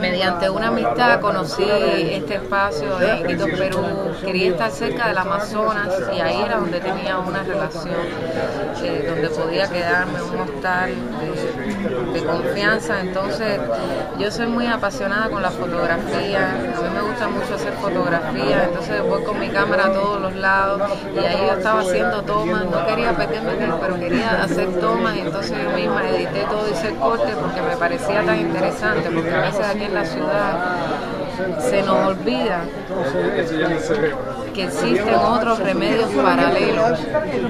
Mediante una amistad conocí este espacio en Iquitos, Perú. Quería estar cerca del Amazonas y ahí era donde tenía una relación, eh, donde podía quedarme, un hostal de, confianza. Entonces, yo soy muy apasionada con la fotografía. A mí me gusta mucho hacer fotografía. Entonces, voy con mi cámara a todos los lados y ahí yo estaba haciendo tomas. No quería perderme pero quería hacer tomas y entonces yo misma edité todo ese corte porque me parecía tan interesante. Porque a veces en la ciudad se nos olvida que existen otros remedios paralelos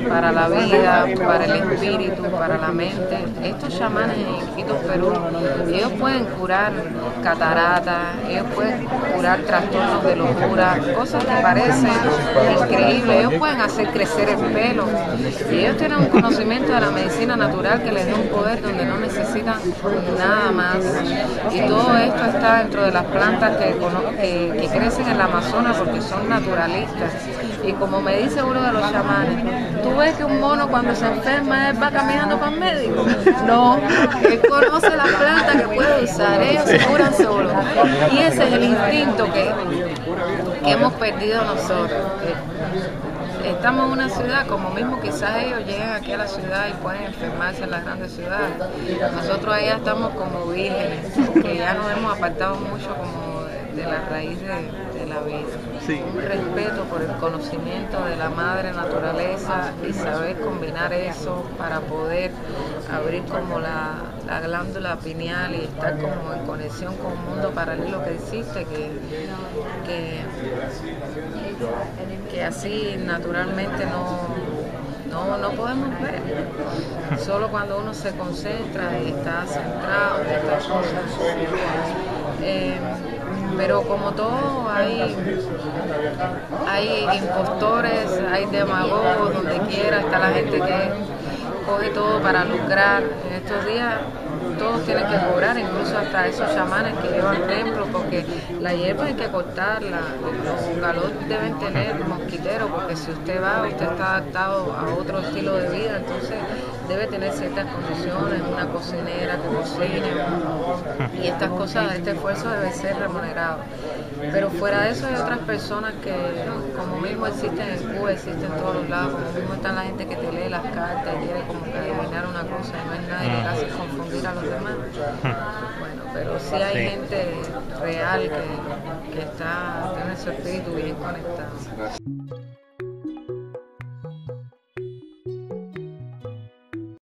para la vida, para el espíritu, para la mente. Estos chamanes en Iquitos, Perú, ellos pueden curar cataratas, ellos pueden curar trastornos de locura, cosas que parecen increíbles. Ellos pueden hacer crecer el pelo. Ellos tienen un conocimiento de la medicina natural que les da un poder donde no necesitan nada más. Y todo esto está dentro de las plantas que, crecen en la Amazonas porque son naturalistas y como me dice uno de los chamanes, ¿tú ves que un mono cuando se enferma va caminando para el médico? No, él conoce la planta que puede usar, ellos se curan solos. Y ese es el instinto que hemos perdido nosotros. Estamos en una ciudad, como mismo quizás ellos lleguen aquí a la ciudad y pueden enfermarse en las grandes ciudades. Nosotros allá estamos como vírgenes, que ya nos hemos apartado mucho como de la raíz de, la vida. Un respeto por el conocimiento de la madre naturaleza y saber combinar eso para poder abrir como la, glándula pineal y estar como en conexión con un mundo paralelo que existe, que, que, así naturalmente no, no, podemos ver. Solo cuando uno se concentra y está centrado en estas cosas. Eh, pero como todo hay, hay impostores, hay demagogos donde quiera, está la gente que coge todo para lucrar. En estos días todos tienen que cobrar, incluso hasta esos chamanes que llevan templos, porque la hierba hay que cortarla, los galos deben tener mosquiteros, porque si usted va, usted está adaptado a otro estilo de vida, entonces debe tener ciertas condiciones, una cocinera que cocine, y estas cosas, este esfuerzo debe ser remunerado. Pero fuera de eso hay otras personas que, como mismo existen en Cuba, existen en todos los lados, como mismo están la gente que te lee las cartas quiere adivinar una cosa y no hay nadie que hace confundir a los demás. Bueno, pero sí hay gente real que, que está, tiene su espíritu bien conectado.